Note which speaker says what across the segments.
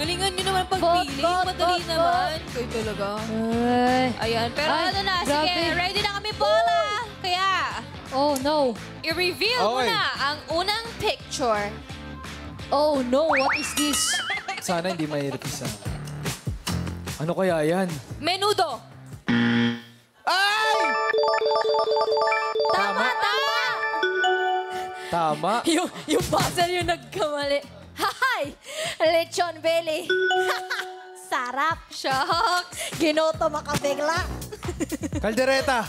Speaker 1: Galingan nyo naman pagpili. Madali
Speaker 2: bot,
Speaker 1: naman. Kayo talaga.
Speaker 2: Ay.
Speaker 1: Ayan, pero
Speaker 2: Ay,
Speaker 1: ano na, sige,
Speaker 2: grabe.
Speaker 1: ready na kami, Paula. Kaya,
Speaker 2: Oh, no.
Speaker 1: i-reveal mo
Speaker 3: Okay.
Speaker 1: na ang unang picture.
Speaker 2: Oh, no. What is this?
Speaker 3: Sana hindi mahirap isa. Ano kaya yan?
Speaker 1: Menudo.
Speaker 3: Ay!
Speaker 2: Tama, tama!
Speaker 3: Tama.
Speaker 2: yung, yung puzzle yung nagkamali. Hay! Lechon belly. Sarap.
Speaker 1: Shucks.
Speaker 2: Ginoto makabigla.
Speaker 3: Kaldereta.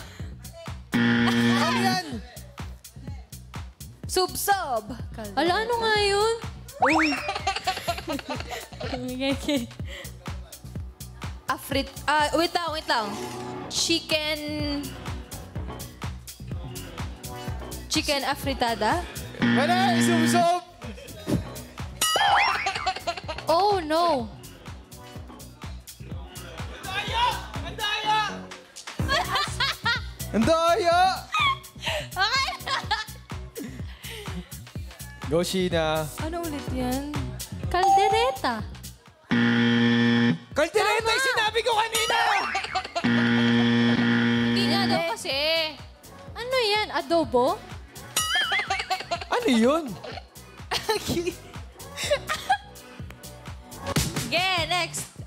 Speaker 3: ano yan?
Speaker 1: Subsob.
Speaker 2: Ala, ano nga yun? Uy.
Speaker 1: Afrit... Ah, wait lang, wait lang. Chicken... Chicken afritada?
Speaker 3: Wala, isumsop.
Speaker 2: Oh, no.
Speaker 3: Ang daya.
Speaker 1: Okay.
Speaker 3: Go, Sheena.
Speaker 1: ano ulit yan?
Speaker 2: Kaldereta.
Speaker 3: Kaldereta yung sinabi ko kanina!
Speaker 1: Hindi nga daw kasi.
Speaker 2: Ano yan? Adobo?
Speaker 3: Ano yun?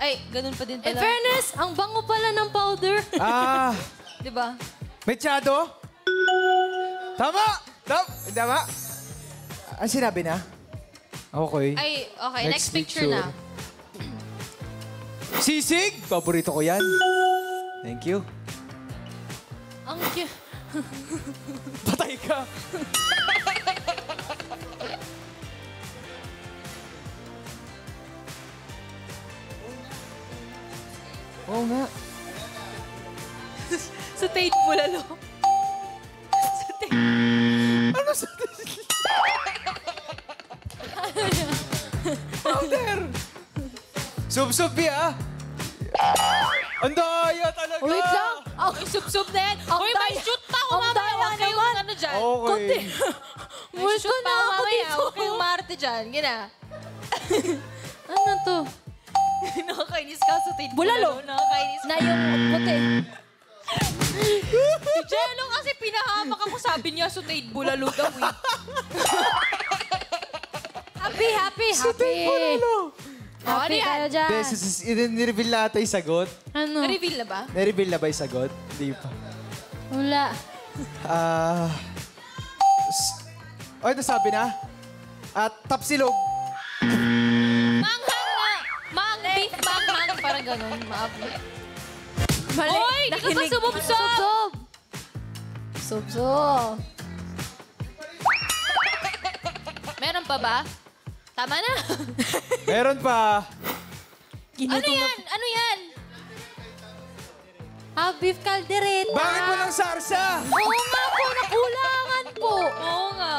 Speaker 1: Ay, ganun pa din
Speaker 2: In
Speaker 1: pala.
Speaker 2: fairness, ang bango pala ng powder.
Speaker 3: Ah,
Speaker 1: Di ba?
Speaker 3: mechado? Tama! Tama! Tama? Ang sinabi na? Okay.
Speaker 1: Ay, okay. Next, picture, na.
Speaker 3: Sisig! Paborito ko yan. Thank you.
Speaker 2: ang cute.
Speaker 3: Patay ka! Oo nga.
Speaker 1: Sa Tate Bulalo. Sa Tate.
Speaker 3: Ano sa... Powder! Sub-subi ah! Ang daya talaga!
Speaker 2: Wait lang. Ang,
Speaker 1: Ay, sub-sub na yan. Uy, may shoot pa ako
Speaker 2: ang
Speaker 1: mamaya.
Speaker 2: daya
Speaker 1: Huwag kayong
Speaker 2: naman.
Speaker 1: ano dyan.
Speaker 3: Okay.
Speaker 1: May
Speaker 2: Multo
Speaker 1: shoot pa ako mamaya. Huwag kayong marte dyan. Gina.
Speaker 2: ano to?
Speaker 1: Nakakainis ka sa Tate
Speaker 2: Bulalo. Na yung puti.
Speaker 1: Si Jello kasi pinahamak ako. Sabi niya Tate Bulalo daw eh.
Speaker 2: Happy, happy, happy.
Speaker 1: Oh, ano
Speaker 2: Happy
Speaker 1: yan?
Speaker 2: kayo dyan.
Speaker 3: Is- nireveal na ata yung sagot.
Speaker 2: Ano?
Speaker 1: Na-reveal na ba?
Speaker 3: Nireveal na ba yung sagot? Hindi pa.
Speaker 2: Wala.
Speaker 3: Ah... s- Ay, nasabi na? At tapsilog.
Speaker 1: Parang ganun. Maabot.
Speaker 2: Mali.
Speaker 1: Hoy, di ka sumubsob!
Speaker 2: Subsob. Subsob.
Speaker 1: Meron pa ba? Tama na.
Speaker 3: Meron pa.
Speaker 1: ano yan? Ano yan?
Speaker 2: Ah, beef caldereta.
Speaker 3: Bakit mo lang sarsa?
Speaker 2: Oo nga po, nakulangan po.
Speaker 1: Oo nga.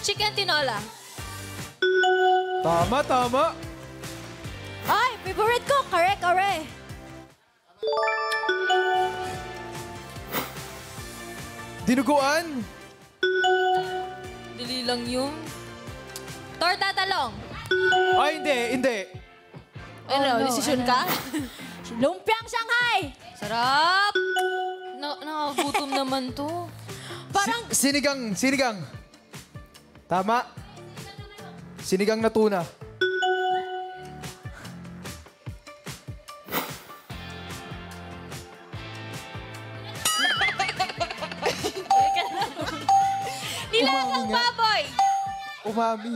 Speaker 1: Chicken tinola.
Speaker 3: Tama, tama.
Speaker 2: Correct, correct.
Speaker 3: Dinuguan.
Speaker 1: Dali lang yung... Torta talong.
Speaker 3: Ay, hindi, hindi.
Speaker 1: Ano,
Speaker 2: no,
Speaker 1: decision
Speaker 2: ano?
Speaker 1: ka?
Speaker 2: Lumpiang Shanghai.
Speaker 1: Sarap! Na nakagutom naman to.
Speaker 2: Parang,
Speaker 3: Si- sinigang, sinigang. Tama. Sinigang na tuna. Umami nga.
Speaker 1: baboy!
Speaker 3: Umami.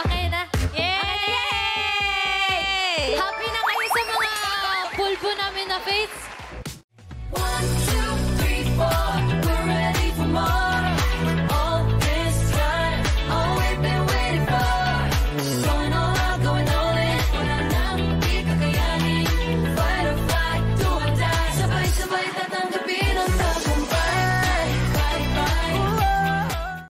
Speaker 2: okay na.